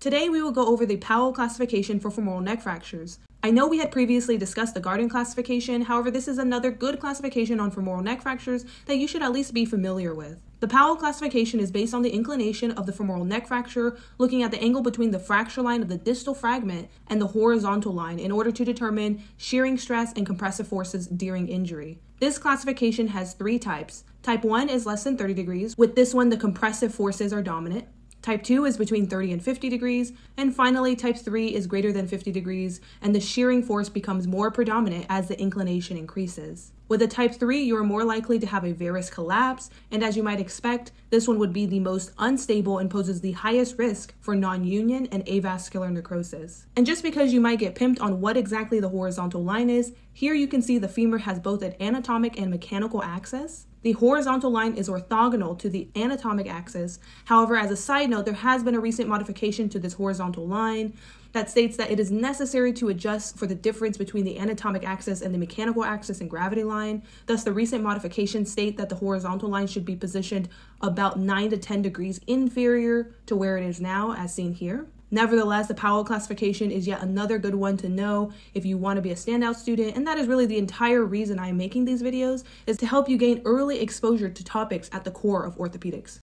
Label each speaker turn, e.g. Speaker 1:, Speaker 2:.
Speaker 1: Today we will go over the Pauwels classification for femoral neck fractures. I know we had previously discussed the Garden classification, however, this is another good classification on femoral neck fractures that you should at least be familiar with. The Pauwels classification is based on the inclination of the femoral neck fracture, looking at the angle between the fracture line of the distal fragment and the horizontal line in order to determine shearing stress and compressive forces during injury. This classification has three types. Type 1 is less than 30 degrees. With this one, the compressive forces are dominant. Type 2 is between 30 and 50 degrees. And finally, type 3 is greater than 50 degrees, and the shearing force becomes more predominant as the inclination increases. With a type 3, you are more likely to have a varus collapse, and as you might expect, this one would be the most unstable and poses the highest risk for non union and avascular necrosis. And just because you might get pimped on what exactly the horizontal line is, here you can see the femur has both an anatomic and mechanical axis. The horizontal line is orthogonal to the anatomic axis. However, as a side note, there has been a recent modification to this horizontal line that states that it is necessary to adjust for the difference between the anatomic axis and the mechanical axis and gravity line. Thus, the recent modifications state that the horizontal line should be positioned about 9 to 10 degrees inferior to where it is now, as seen here. Nevertheless, the Pauwels classification is yet another good one to know if you want to be a standout student, and that is really the entire reason I'm making these videos, is to help you gain early exposure to topics at the core of orthopedics.